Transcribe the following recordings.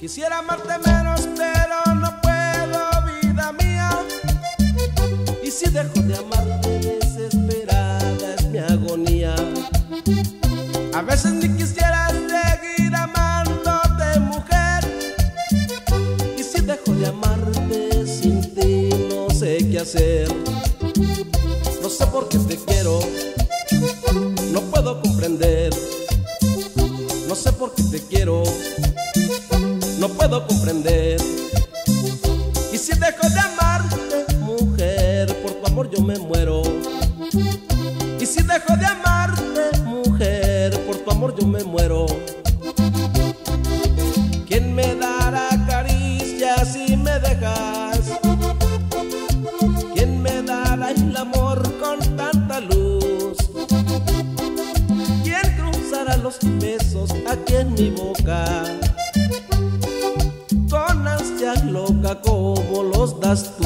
Quisiera amarte menos, pero no puedo, vida mía. Y si dejo de mi A veces ni quisiera seguir amándote, mujer. Y si dejo de amarte sin ti, no sé qué hacer. No sé por qué te quiero, no puedo comprender. No sé por qué te quiero no puedo comprender. Y si dejo de amarte, amor yo me muero. ¿Quién me dará caricias si me dejas? ¿Quién me dará el amor con tanta luz? ¿Quién cruzará los besos aquí en mi boca? loca como los das tú.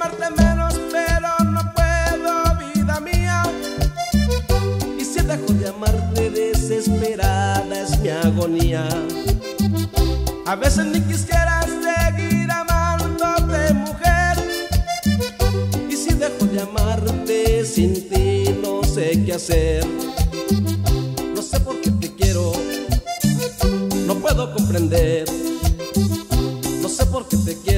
Amarte menos, pero no puedo, vida mía. Y si dejo de amarte desesperada es mi agonía. A veces ni quisiera seguir amándote, mujer. Y si dejo de amarte sin ti, no sé qué hacer. No sé por qué te quiero, no puedo comprender. No sé por qué te quiero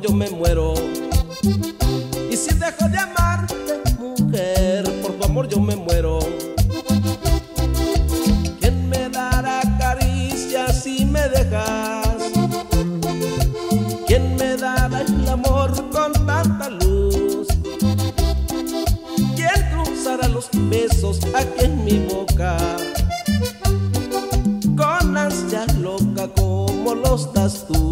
yo me muero. Y si dejo de amarte, mujer, por tu amor yo me muero. ¿Quién me dará caricias si me dejas? ¿Quién me dará el amor con tanta luz? ¿Quién cruzará los besos aquí en mi boca? con ansias loca como los das tú.